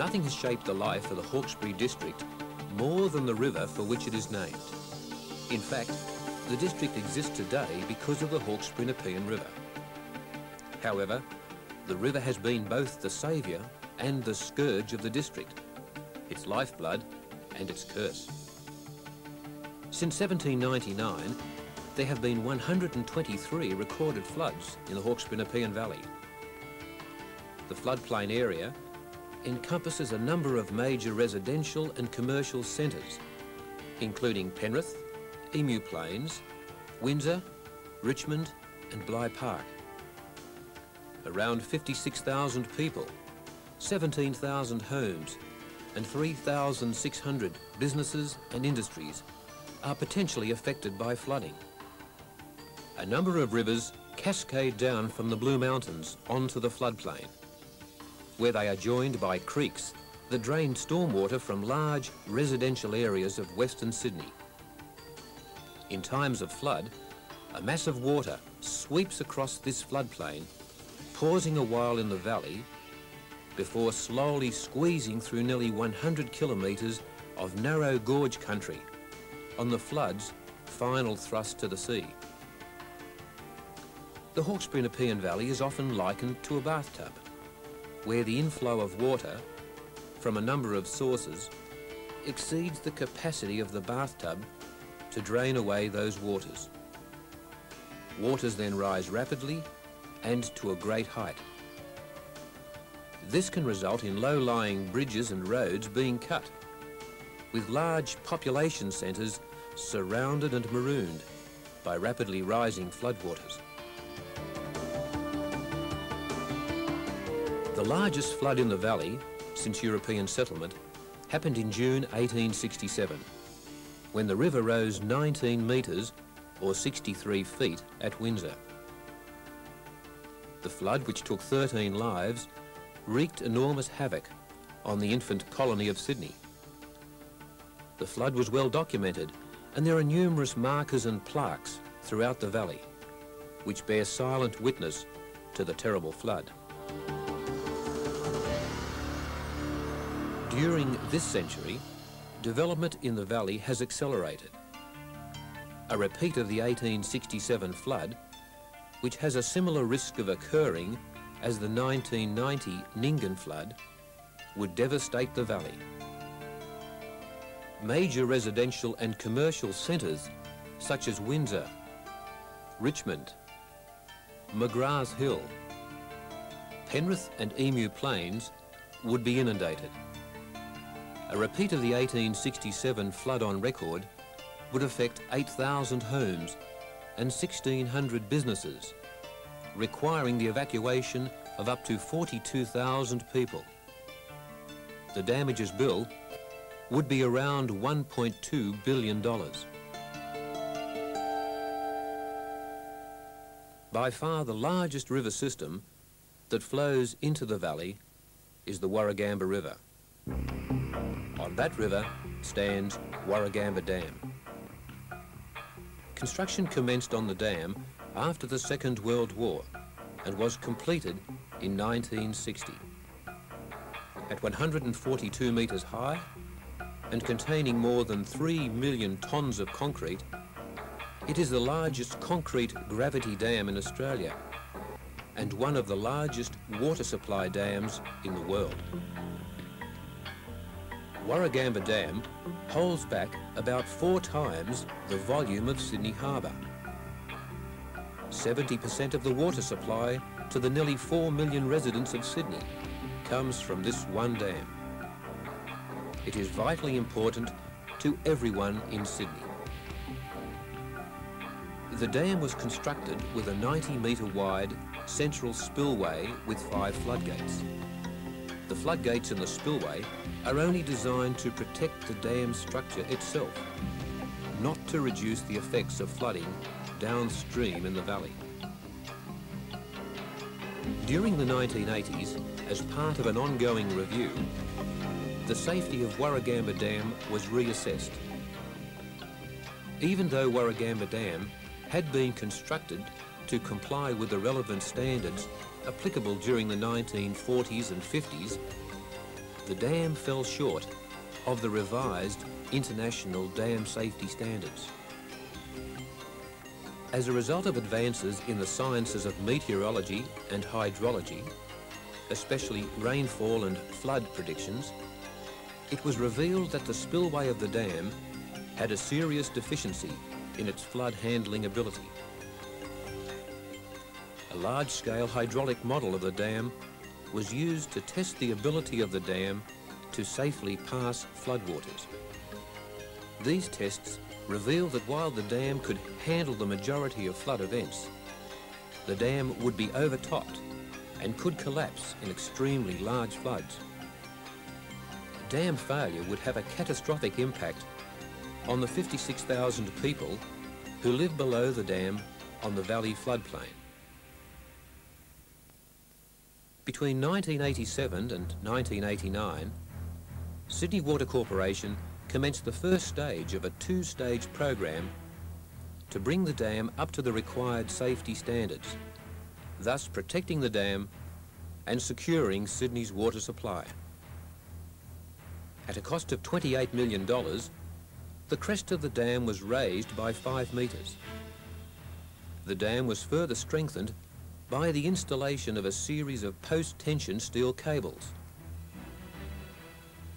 Nothing has shaped the life of the Hawkesbury district more than the river for which it is named. In fact, the district exists today because of the Hawkesbury Nepean River. However, the river has been both the saviour and the scourge of the district, its lifeblood and its curse. Since 1799, there have been 123 recorded floods in the Hawkesbury Nepean Valley. The floodplain area encompasses a number of major residential and commercial centres, including Penrith, Emu Plains, Windsor, Richmond and Bligh Park. Around 56,000 people, 17,000 homes and 3,600 businesses and industries are potentially affected by flooding. A number of rivers cascade down from the Blue Mountains onto the floodplain, where they are joined by creeks that drain stormwater from large residential areas of Western Sydney. In times of flood, a mass of water sweeps across this floodplain, pausing a while in the valley before slowly squeezing through nearly 100 kilometres of narrow gorge country on the flood's final thrust to the sea. The Hawkesbury Nepean Valley is often likened to a bathtub, where the inflow of water from a number of sources exceeds the capacity of the bathtub to drain away those waters. Waters then rise rapidly and to a great height. This can result in low-lying bridges and roads being cut, with large population centres surrounded and marooned by rapidly rising floodwaters. The largest flood in the valley since European settlement happened in June 1867, when the river rose 19 metres or 63 feet at Windsor. The flood, which took 13 lives, wreaked enormous havoc on the infant colony of Sydney. The flood was well documented and there are numerous markers and plaques throughout the valley which bear silent witness to the terrible flood. During this century, development in the valley has accelerated. A repeat of the 1867 flood, which has a similar risk of occurring as the 1990 Nyngan flood, would devastate the valley major residential and commercial centres such as Windsor, Richmond, McGrath's Hill, Penrith and Emu Plains would be inundated. A repeat of the 1867 flood on record would affect 8,000 homes and 1,600 businesses, requiring the evacuation of up to 42,000 people. The damages bill would be around $1.2 billion. By far the largest river system that flows into the valley is the Warragamba River. That river stands Warragamba Dam. Construction commenced on the dam after the Second World War and was completed in 1960. At 142 metres high, and containing more than 3 million tonnes of concrete, it is the largest concrete gravity dam in Australia and one of the largest water supply dams in the world. Warragamba Dam holds back about four times the volume of Sydney Harbour. 70% of the water supply to the nearly 4 million residents of Sydney comes from this one dam it is vitally important to everyone in Sydney. The dam was constructed with a 90 metre wide central spillway with five floodgates. The floodgates in the spillway are only designed to protect the dam structure itself, not to reduce the effects of flooding downstream in the valley. During the 1980s, as part of an ongoing review, the safety of Warragamba Dam was reassessed. Even though Warragamba Dam had been constructed to comply with the relevant standards applicable during the 1940s and 50s, the dam fell short of the revised International Dam Safety Standards. As a result of advances in the sciences of meteorology and hydrology, especially rainfall and flood predictions, it was revealed that the spillway of the dam had a serious deficiency in its flood handling ability. A large-scale hydraulic model of the dam was used to test the ability of the dam to safely pass floodwaters. These tests revealed that while the dam could handle the majority of flood events, the dam would be overtopped and could collapse in extremely large floods. Dam failure would have a catastrophic impact on the 56,000 people who live below the dam on the valley floodplain. Between 1987 and 1989, Sydney Water Corporation commenced the first stage of a two-stage program to bring the dam up to the required safety standards, thus protecting the dam and securing Sydney's water supply. At a cost of $28 million, the crest of the dam was raised by five metres. The dam was further strengthened by the installation of a series of post-tension steel cables.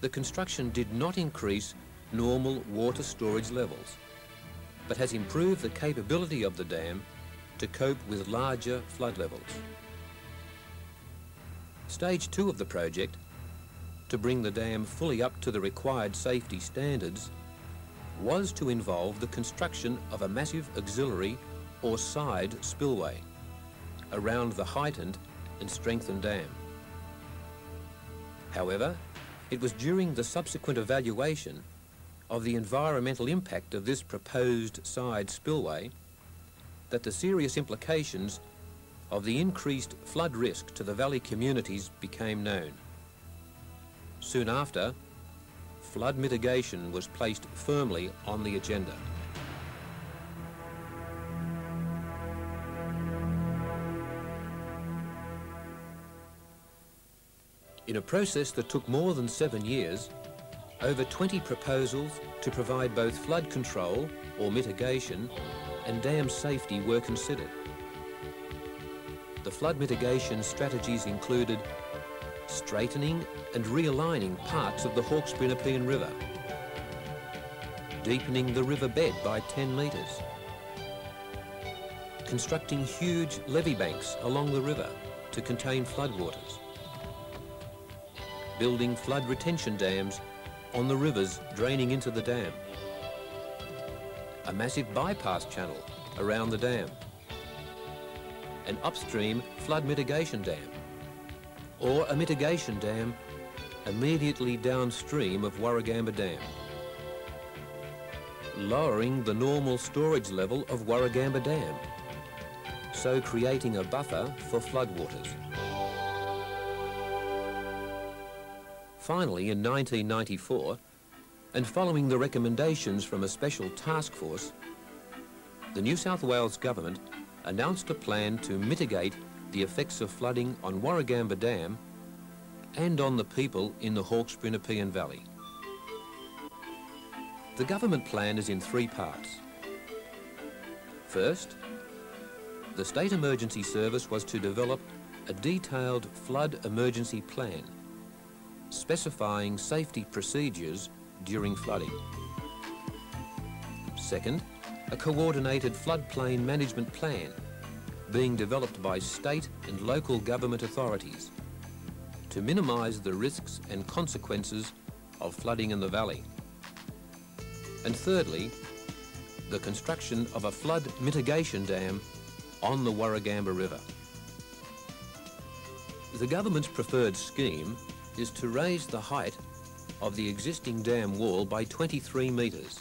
The construction did not increase normal water storage levels, but has improved the capability of the dam to cope with larger flood levels. Stage two of the project, to bring the dam fully up to the required safety standards, was to involve the construction of a massive auxiliary or side spillway around the heightened and strengthened dam. However, it was during the subsequent evaluation of the environmental impact of this proposed side spillway that the serious implications of the increased flood risk to the valley communities became known. Soon after, flood mitigation was placed firmly on the agenda. In a process that took more than seven years, over 20 proposals to provide both flood control or mitigation and dam safety were considered. The flood mitigation strategies included straightening and realigning parts of the Hawkesbury Nepean River, deepening the river bed by 10 metres, constructing huge levee banks along the river to contain floodwaters, building flood retention dams on the rivers draining into the dam. A massive bypass channel around the dam. An upstream flood mitigation dam. Or a mitigation dam immediately downstream of Warragamba Dam. Lowering the normal storage level of Warragamba Dam, so creating a buffer for floodwaters. Finally, in 1994, and following the recommendations from a special task force, the New South Wales Government announced a plan to mitigate the effects of flooding on Warragamba Dam and on the people in the Hawkesbury Nepean Valley. The government plan is in three parts. First, the State Emergency Service was to develop a detailed flood emergency plan specifying safety procedures during flooding. Second, a coordinated floodplain management plan being developed by state and local government authorities to minimise the risks and consequences of flooding in the valley. And thirdly, the construction of a flood mitigation dam on the Warragamba River. The government's preferred scheme is to raise the height of the existing dam wall by 23 metres,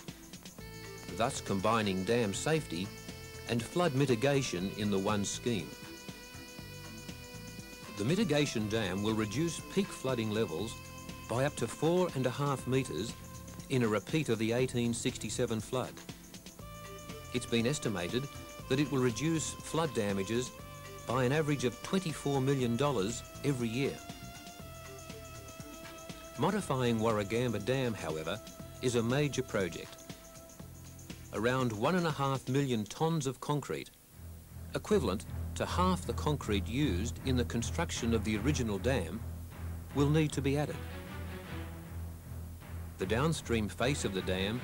thus combining dam safety and flood mitigation in the one scheme. The mitigation dam will reduce peak flooding levels by up to four and a half metres in a repeat of the 1867 flood. It's been estimated that it will reduce flood damages by an average of $24 million every year. Modifying Warragamba Dam, however, is a major project. Around one and a half million tonnes of concrete, equivalent to half the concrete used in the construction of the original dam, will need to be added. The downstream face of the dam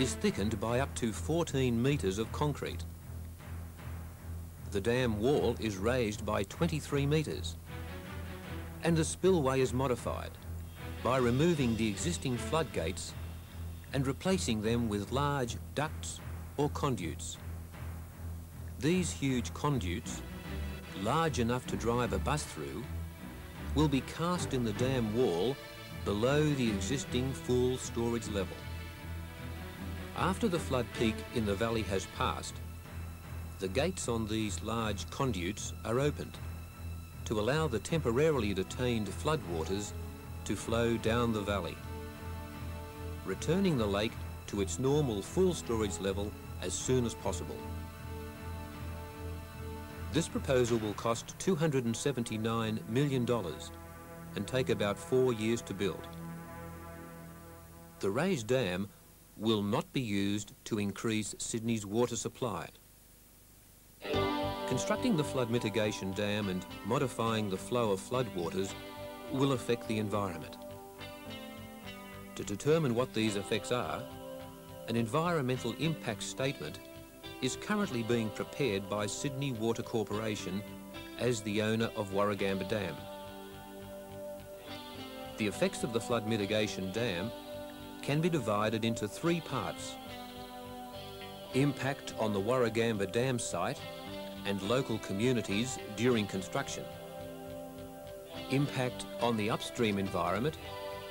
is thickened by up to 14 metres of concrete. The dam wall is raised by 23 metres and the spillway is modified by removing the existing floodgates and replacing them with large ducts or conduits. These huge conduits, large enough to drive a bus through, will be cast in the dam wall below the existing full storage level. After the flood peak in the valley has passed, the gates on these large conduits are opened to allow the temporarily detained floodwaters to flow down the valley, returning the lake to its normal full storage level as soon as possible. This proposal will cost $279 million and take about four years to build. The raised dam will not be used to increase Sydney's water supply. Constructing the flood mitigation dam and modifying the flow of floodwaters will affect the environment. To determine what these effects are, an environmental impact statement is currently being prepared by Sydney Water Corporation as the owner of Warragamba Dam. The effects of the flood mitigation dam can be divided into three parts. Impact on the Warragamba Dam site and local communities during construction. Impact on the upstream environment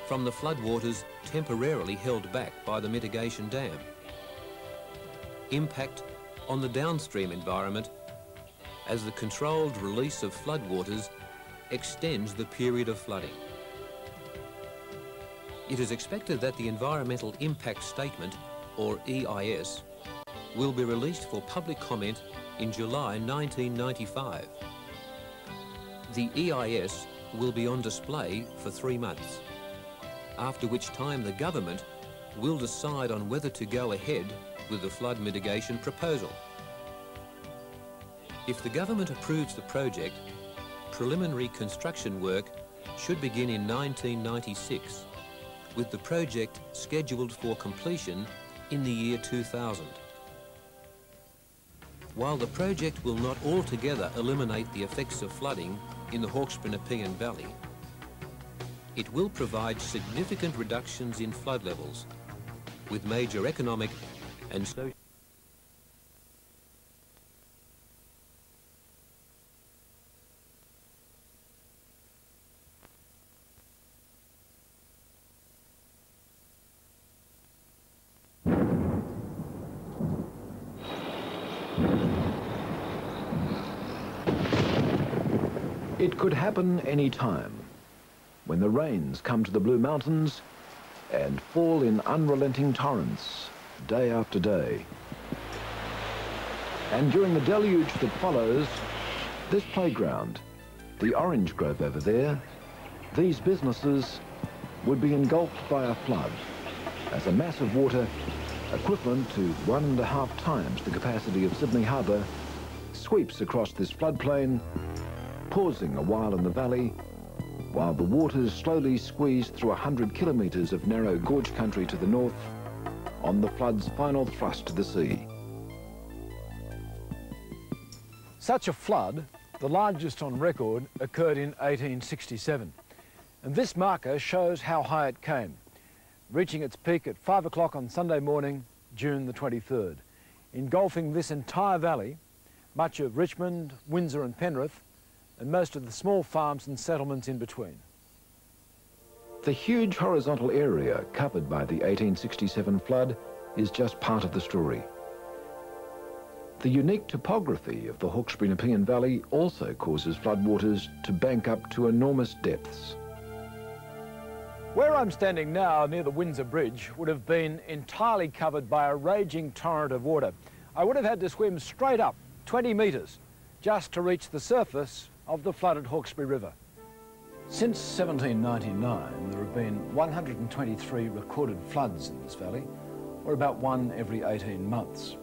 from the floodwaters temporarily held back by the mitigation dam. Impact on the downstream environment as the controlled release of floodwaters extends the period of flooding. It is expected that the Environmental Impact Statement, or EIS, will be released for public comment in July 1995. The EIS will be on display for three months, after which time the government will decide on whether to go ahead with the flood mitigation proposal. If the government approves the project, preliminary construction work should begin in 1996, with the project scheduled for completion in the year 2000. While the project will not altogether eliminate the effects of flooding in the Hawkesbury Nepean Valley, it will provide significant reductions in flood levels, with major economic and social could happen any time when the rains come to the Blue Mountains and fall in unrelenting torrents day after day. And during the deluge that follows, this playground, the orange grove over there, these businesses would be engulfed by a flood as a mass of water equivalent to one and a half times the capacity of Sydney Harbour sweeps across this floodplain pausing a while in the valley while the waters slowly squeeze through 100 kilometres of narrow gorge country to the north on the flood's final thrust to the sea. Such a flood, the largest on record, occurred in 1867. And this marker shows how high it came, reaching its peak at 5 o'clock on Sunday morning, June the 23rd, engulfing this entire valley, much of Richmond, Windsor and Penrith, and most of the small farms and settlements in between. The huge horizontal area covered by the 1867 flood is just part of the story. The unique topography of the Hawkesbury Nepean Valley also causes floodwaters to bank up to enormous depths. Where I'm standing now, near the Windsor Bridge, would have been entirely covered by a raging torrent of water. I would have had to swim straight up 20 metres just to reach the surface of the flooded Hawkesbury River. Since 1799, there have been 123 recorded floods in this valley, or about one every 18 months.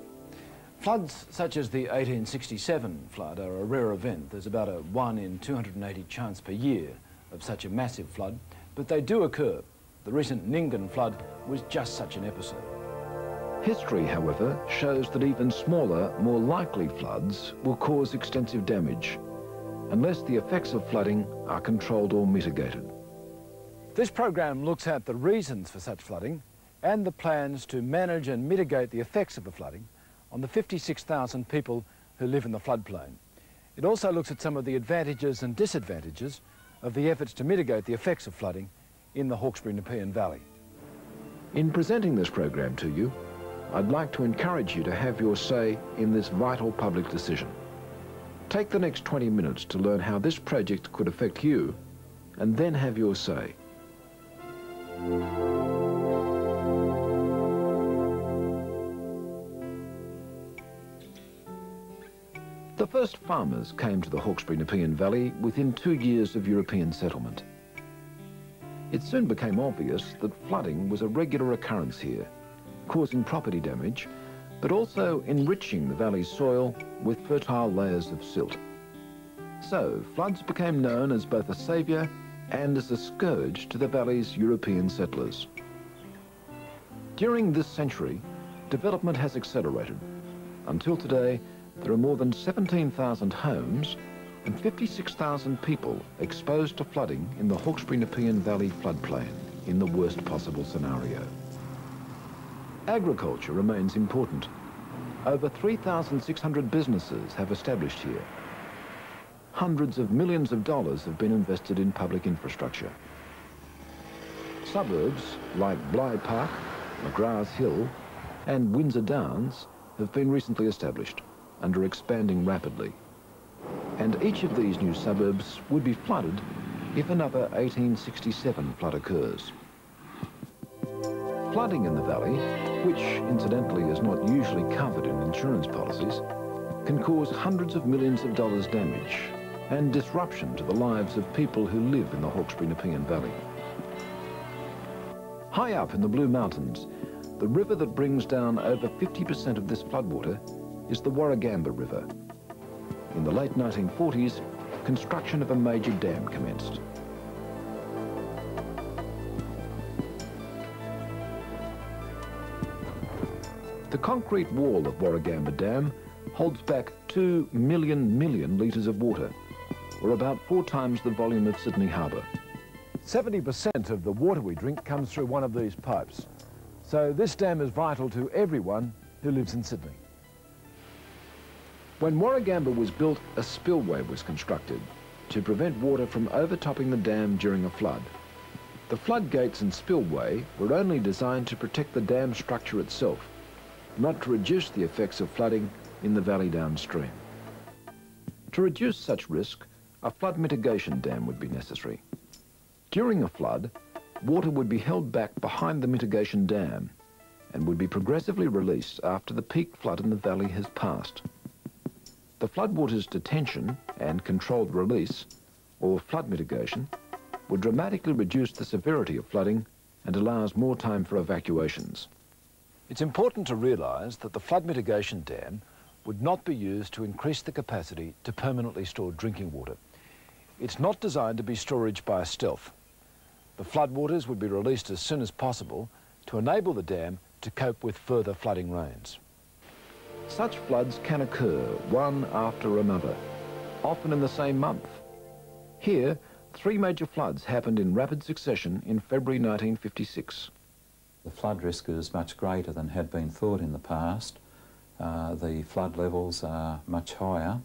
Floods such as the 1867 flood are a rare event. There's about a 1 in 280 chance per year of such a massive flood, but they do occur. The recent Nyngan flood was just such an episode. History, however, shows that even smaller, more likely floods will cause extensive damage unless the effects of flooding are controlled or mitigated. This program looks at the reasons for such flooding and the plans to manage and mitigate the effects of the flooding on the 56,000 people who live in the floodplain. It also looks at some of the advantages and disadvantages of the efforts to mitigate the effects of flooding in the Hawkesbury Nepean Valley. In presenting this program to you, I'd like to encourage you to have your say in this vital public decision. Take the next 20 minutes to learn how this project could affect you, and then have your say. The first farmers came to the Hawkesbury Nepean Valley within two years of European settlement. It soon became obvious that flooding was a regular occurrence here, causing property damage but also enriching the valley's soil with fertile layers of silt. So, floods became known as both a saviour and as a scourge to the valley's European settlers. During this century, development has accelerated. Until today, there are more than 17,000 homes and 56,000 people exposed to flooding in the Hawkesbury Nepean Valley floodplain in the worst possible scenario. Agriculture remains important. Over 3,600 businesses have established here. Hundreds of millions of dollars have been invested in public infrastructure. Suburbs like Bligh Park, McGrath's Hill and Windsor Downs have been recently established and are expanding rapidly. And each of these new suburbs would be flooded if another 1867 flood occurs. Flooding in the valley, which incidentally is not usually covered in insurance policies, can cause hundreds of millions of dollars damage and disruption to the lives of people who live in the Hawkesbury Nepean Valley. High up in the Blue Mountains, the river that brings down over 50% of this floodwater is the Warragamba River. In the late 1940s, construction of a major dam commenced. The concrete wall of Warragamba Dam holds back 2 million million litres of water, or about four times the volume of Sydney Harbour. 70% of the water we drink comes through one of these pipes. So this dam is vital to everyone who lives in Sydney. When Warragamba was built, a spillway was constructed to prevent water from overtopping the dam during a flood. The floodgates and spillway were only designed to protect the dam structure itself not to reduce the effects of flooding in the valley downstream. To reduce such risk, a flood mitigation dam would be necessary. During a flood, water would be held back behind the mitigation dam and would be progressively released after the peak flood in the valley has passed. The floodwater's detention and controlled release, or flood mitigation, would dramatically reduce the severity of flooding and allows more time for evacuations. It's important to realise that the flood mitigation dam would not be used to increase the capacity to permanently store drinking water. It's not designed to be storage by stealth. The floodwaters would be released as soon as possible to enable the dam to cope with further flooding rains. Such floods can occur one after another, often in the same month. Here, three major floods happened in rapid succession in February 1956. The flood risk is much greater than had been thought in the past. Uh, the flood levels are much higher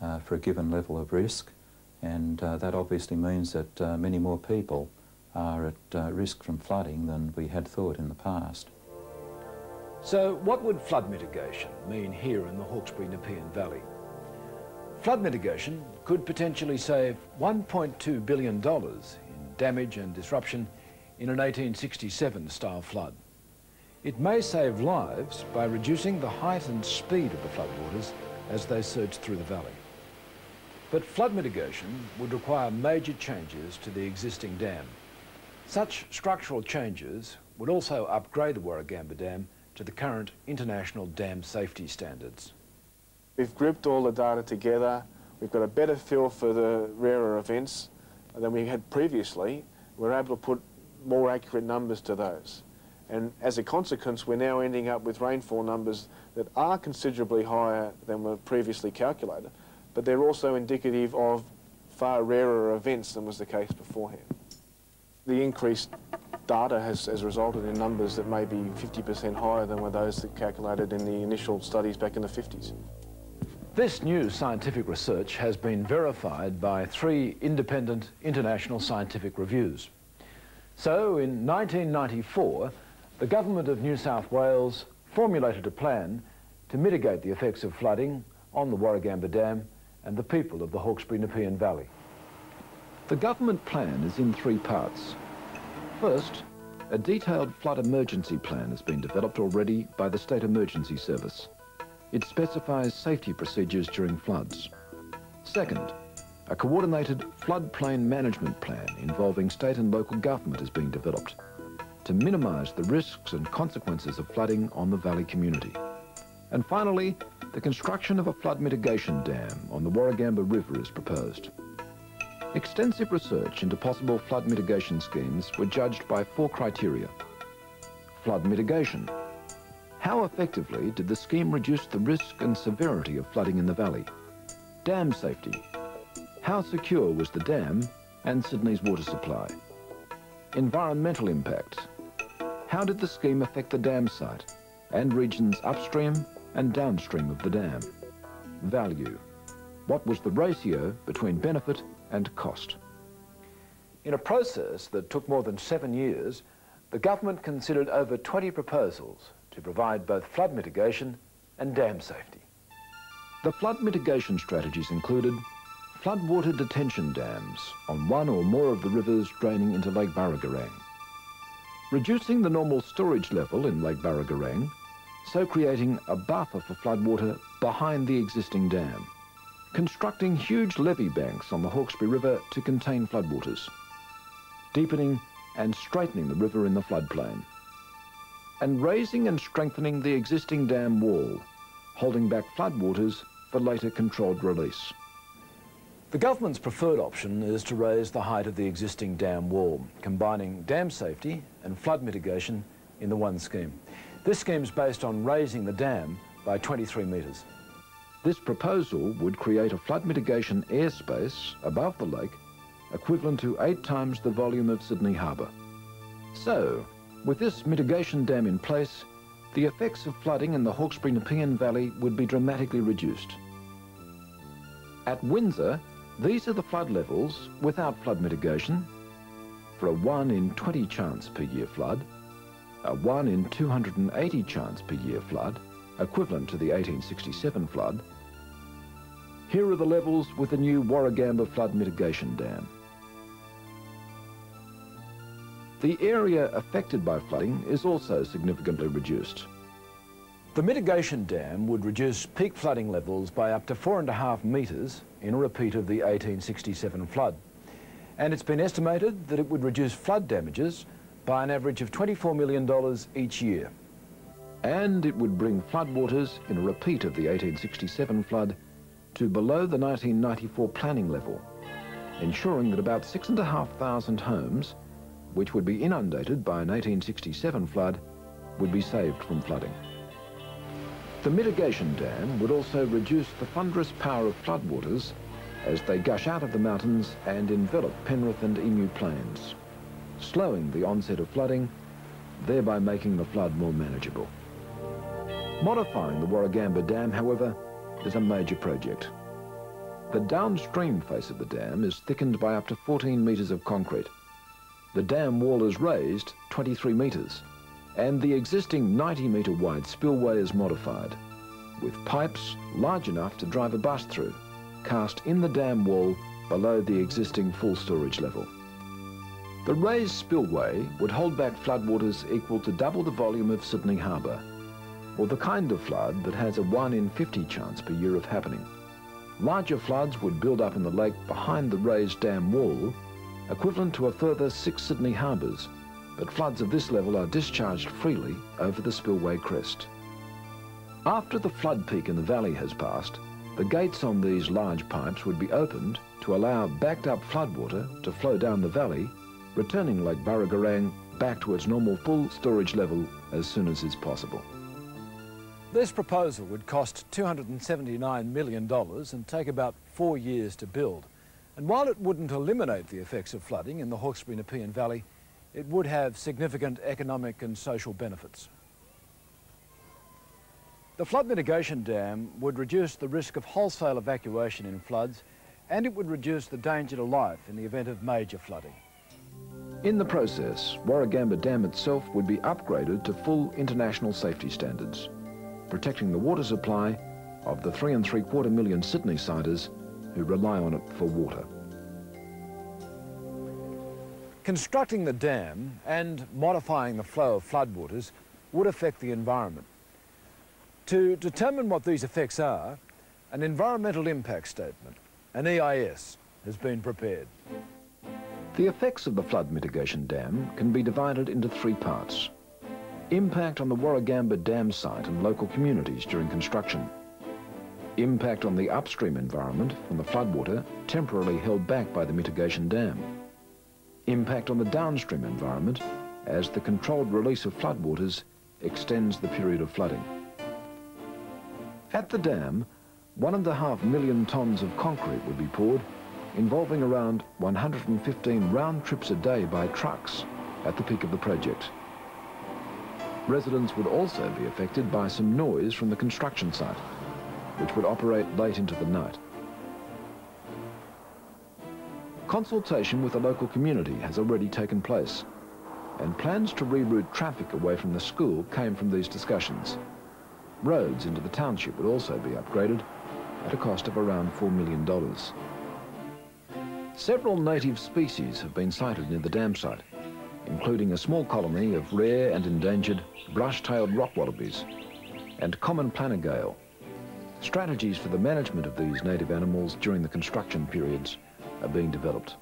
uh, for a given level of risk and uh, that obviously means that uh, many more people are at uh, risk from flooding than we had thought in the past. So what would flood mitigation mean here in the Hawkesbury Nepean Valley? Flood mitigation could potentially save $1.2 billion in damage and disruption in an 1867 style flood. It may save lives by reducing the height and speed of the floodwaters as they surge through the valley. But flood mitigation would require major changes to the existing dam. Such structural changes would also upgrade the Warragamba Dam to the current international dam safety standards. We've grouped all the data together. We've got a better feel for the rarer events than we had previously. We're able to put more accurate numbers to those. And as a consequence, we're now ending up with rainfall numbers that are considerably higher than were previously calculated, but they're also indicative of far rarer events than was the case beforehand. The increased data has, has resulted in numbers that may be 50% higher than were those that calculated in the initial studies back in the 50s. This new scientific research has been verified by three independent international scientific reviews. So in 1994, the Government of New South Wales formulated a plan to mitigate the effects of flooding on the Warragamba Dam and the people of the Hawkesbury Nepean Valley. The government plan is in three parts. First, a detailed flood emergency plan has been developed already by the State Emergency Service. It specifies safety procedures during floods. Second, a coordinated floodplain management plan involving state and local government is being developed to minimise the risks and consequences of flooding on the valley community. And finally, the construction of a flood mitigation dam on the Warragamba River is proposed. Extensive research into possible flood mitigation schemes were judged by four criteria. Flood mitigation. How effectively did the scheme reduce the risk and severity of flooding in the valley? Dam safety. How secure was the dam and Sydney's water supply? Environmental impact. How did the scheme affect the dam site and regions upstream and downstream of the dam? Value. What was the ratio between benefit and cost? In a process that took more than seven years, the government considered over 20 proposals to provide both flood mitigation and dam safety. The flood mitigation strategies included floodwater detention dams on one or more of the rivers draining into Lake Burragorang, reducing the normal storage level in Lake Burragorang, so creating a buffer for floodwater behind the existing dam, constructing huge levee banks on the Hawkesbury River to contain floodwaters, deepening and straightening the river in the floodplain, and raising and strengthening the existing dam wall, holding back floodwaters for later controlled release. The government's preferred option is to raise the height of the existing dam wall, combining dam safety and flood mitigation in the one scheme. This scheme is based on raising the dam by 23 metres. This proposal would create a flood mitigation airspace above the lake equivalent to eight times the volume of Sydney Harbour. So, with this mitigation dam in place, the effects of flooding in the Hawkesbury Nepean Valley would be dramatically reduced. At Windsor, these are the flood levels without flood mitigation for a 1 in 20 chance per year flood, a 1 in 280 chance per year flood, equivalent to the 1867 flood. Here are the levels with the new Warragamba flood mitigation dam. The area affected by flooding is also significantly reduced. The mitigation dam would reduce peak flooding levels by up to four and a half metres in a repeat of the 1867 flood. And it's been estimated that it would reduce flood damages by an average of $24 million each year. And it would bring floodwaters in a repeat of the 1867 flood to below the 1994 planning level, ensuring that about 6,500 homes, which would be inundated by an 1867 flood, would be saved from flooding. The mitigation dam would also reduce the thunderous power of floodwaters as they gush out of the mountains and envelop Penrith and Emu plains, slowing the onset of flooding, thereby making the flood more manageable. Modifying the Warragamba Dam, however, is a major project. The downstream face of the dam is thickened by up to 14 metres of concrete. The dam wall is raised 23 metres and the existing 90 metre wide spillway is modified, with pipes large enough to drive a bus through, cast in the dam wall below the existing full storage level. The raised spillway would hold back floodwaters equal to double the volume of Sydney Harbour, or the kind of flood that has a 1 in 50 chance per year of happening. larger floods would build up in the lake behind the raised dam wall, equivalent to a further six Sydney harbours, but floods of this level are discharged freely over the spillway crest. After the flood peak in the valley has passed, the gates on these large pipes would be opened to allow backed up floodwater to flow down the valley, returning Lake Burragorang back to its normal full storage level as soon as is possible. This proposal would cost $279 million and take about four years to build. And while it wouldn't eliminate the effects of flooding in the Hawkesbury Nepean Valley, it would have significant economic and social benefits. The flood mitigation dam would reduce the risk of wholesale evacuation in floods and it would reduce the danger to life in the event of major flooding. In the process, Warragamba Dam itself would be upgraded to full international safety standards, protecting the water supply of the three and three quarter million Sydney-siders who rely on it for water. Constructing the dam and modifying the flow of floodwaters would affect the environment. To determine what these effects are, an environmental impact statement, an EIS, has been prepared. The effects of the flood mitigation dam can be divided into three parts. Impact on the Warragamba Dam site and local communities during construction. Impact on the upstream environment from the floodwater temporarily held back by the mitigation dam. Impact on the downstream environment as the controlled release of floodwaters extends the period of flooding. At the dam, one and a half million tonnes of concrete would be poured, involving around 115 round trips a day by trucks at the peak of the project. Residents would also be affected by some noise from the construction site, which would operate late into the night. Consultation with the local community has already taken place, and plans to reroute traffic away from the school came from these discussions. Roads into the township would also be upgraded at a cost of around $4 million. Several native species have been sighted near the dam site, including a small colony of rare and endangered brush-tailed rock wallabies and common planigale. Strategies for the management of these native animals during the construction periods are being developed.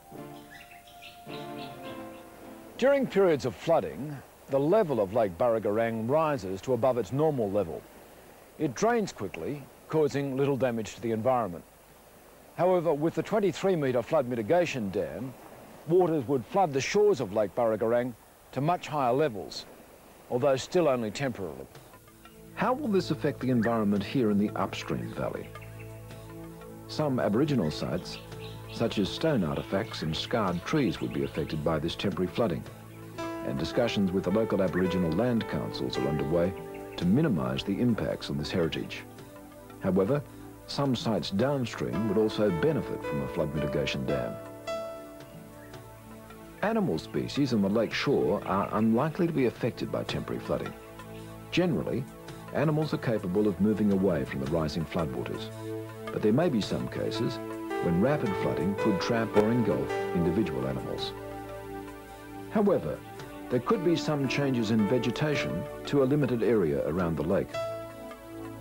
During periods of flooding, the level of Lake Burragorang rises to above its normal level. It drains quickly, causing little damage to the environment. However, with the 23 metre flood mitigation dam, waters would flood the shores of Lake Burragorang to much higher levels, although still only temporarily. How will this affect the environment here in the upstream valley? Some Aboriginal sites, such as stone artefacts and scarred trees, would be affected by this temporary flooding, and discussions with the local Aboriginal land councils are underway to minimise the impacts on this heritage. However, some sites downstream would also benefit from a flood mitigation dam. Animal species on the lake shore are unlikely to be affected by temporary flooding. Generally, animals are capable of moving away from the rising floodwaters, but there may be some cases when rapid flooding could trap or engulf individual animals. However, there could be some changes in vegetation to a limited area around the lake.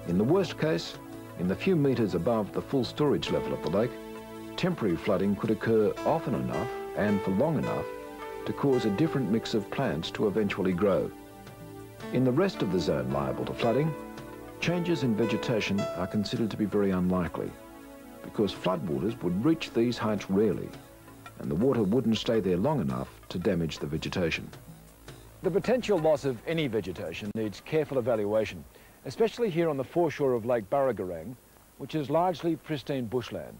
In the worst case, in the few metres above the full storage level of the lake, temporary flooding could occur often enough and for long enough to cause a different mix of plants to eventually grow. In the rest of the zone liable to flooding, changes in vegetation are considered to be very unlikely because floodwaters would reach these heights rarely and the water wouldn't stay there long enough to damage the vegetation. The potential loss of any vegetation needs careful evaluation, especially here on the foreshore of Lake Burragorang, which is largely pristine bushland.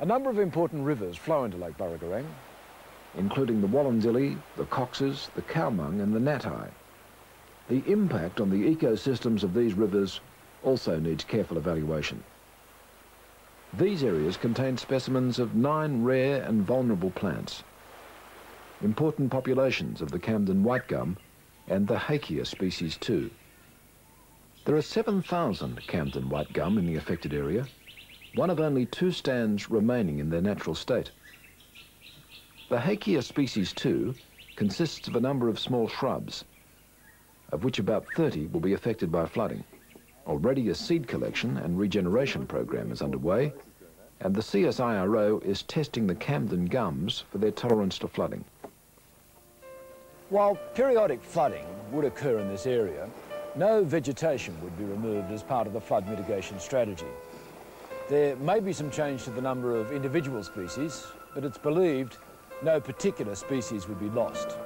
A number of important rivers flow into Lake Burragorang, including the Wollondilly, the Coxes, the Cowmung and the Nattai. The impact on the ecosystems of these rivers also needs careful evaluation. These areas contain specimens of nine rare and vulnerable plants, important populations of the Camden white gum and the Hakea species too. There are 7,000 Camden white gum in the affected area, one of only two stands remaining in their natural state. The Hakea species too consists of a number of small shrubs, of which about 30 will be affected by flooding. Already a seed collection and regeneration program is underway, and the CSIRO is testing the Camden gums for their tolerance to flooding. While periodic flooding would occur in this area, no vegetation would be removed as part of the flood mitigation strategy. There may be some change to the number of individual species, but it's believed no particular species would be lost.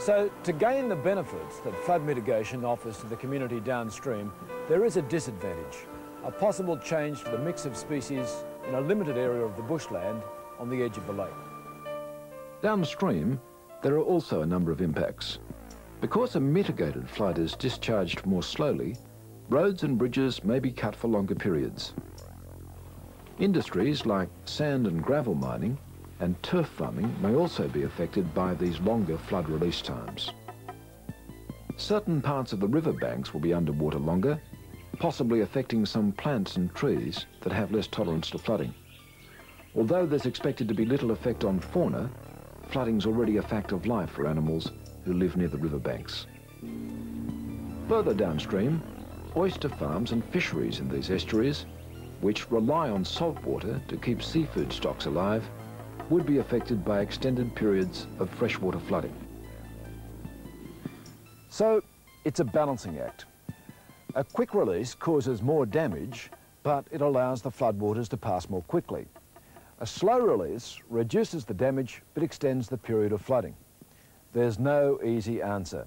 So to gain the benefits that flood mitigation offers to the community downstream, there is a disadvantage, a possible change to the mix of species in a limited area of the bushland on the edge of the lake. Downstream, there are also a number of impacts. Because a mitigated flood is discharged more slowly, roads and bridges may be cut for longer periods. Industries like sand and gravel mining and turf farming may also be affected by these longer flood release times. Certain parts of the river banks will be underwater longer, possibly affecting some plants and trees that have less tolerance to flooding. Although there's expected to be little effect on fauna, flooding's already a fact of life for animals who live near the riverbanks. Further downstream, oyster farms and fisheries in these estuaries, which rely on salt water to keep seafood stocks alive, would be affected by extended periods of freshwater flooding. So it's a balancing act. A quick release causes more damage, but it allows the floodwaters to pass more quickly. A slow release reduces the damage but extends the period of flooding. There's no easy answer,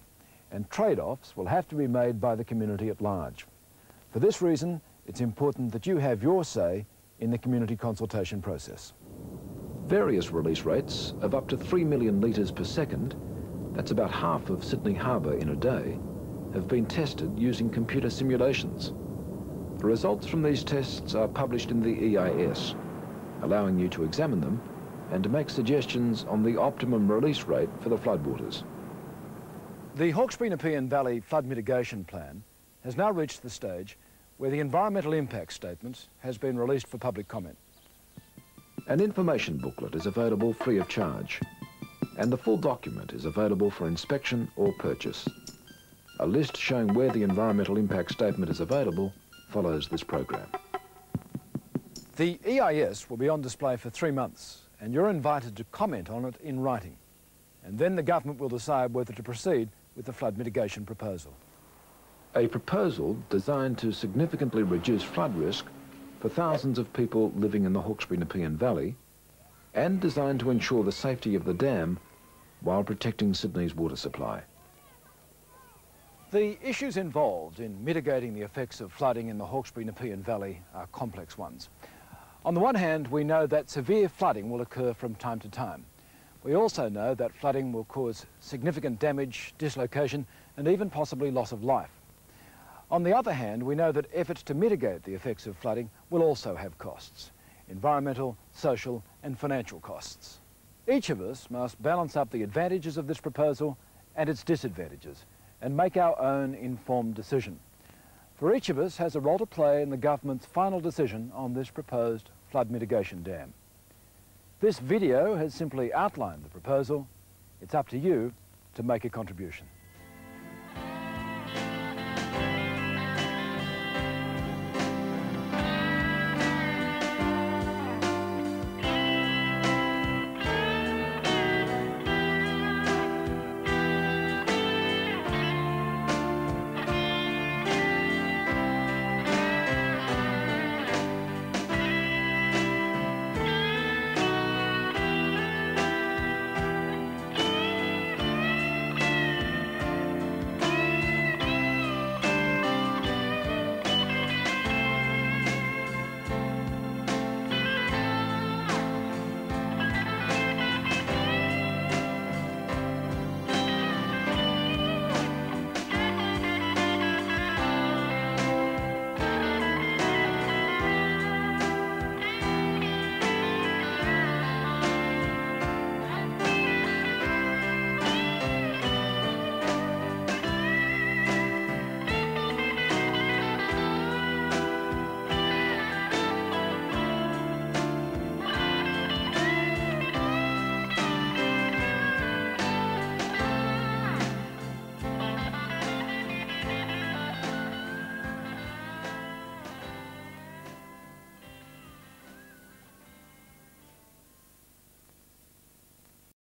and trade-offs will have to be made by the community at large. For this reason, it's important that you have your say in the community consultation process. Various release rates of up to 3 million litres per second, that's about half of Sydney Harbour in a day, have been tested using computer simulations. The results from these tests are published in the EIS, allowing you to examine them and to make suggestions on the optimum release rate for the floodwaters. The Hawkesbury Nepean Valley Flood Mitigation Plan has now reached the stage where the environmental impact statement has been released for public comment. An information booklet is available free of charge, and the full document is available for inspection or purchase. A list showing where the environmental impact statement is available follows this program. The EIS will be on display for three months and you're invited to comment on it in writing. And then the government will decide whether to proceed with the flood mitigation proposal. A proposal designed to significantly reduce flood risk for thousands of people living in the Hawkesbury Nepean Valley and designed to ensure the safety of the dam while protecting Sydney's water supply. The issues involved in mitigating the effects of flooding in the Hawkesbury Nepean Valley are complex ones. On the one hand, we know that severe flooding will occur from time to time. We also know that flooding will cause significant damage, dislocation, and even possibly loss of life. On the other hand, we know that efforts to mitigate the effects of flooding will also have costs, environmental, social, and financial costs. Each of us must balance up the advantages of this proposal and its disadvantages and make our own informed decision. For each of us has a role to play in the government's final decision on this proposed flood mitigation dam. This video has simply outlined the proposal. It's up to you to make a contribution.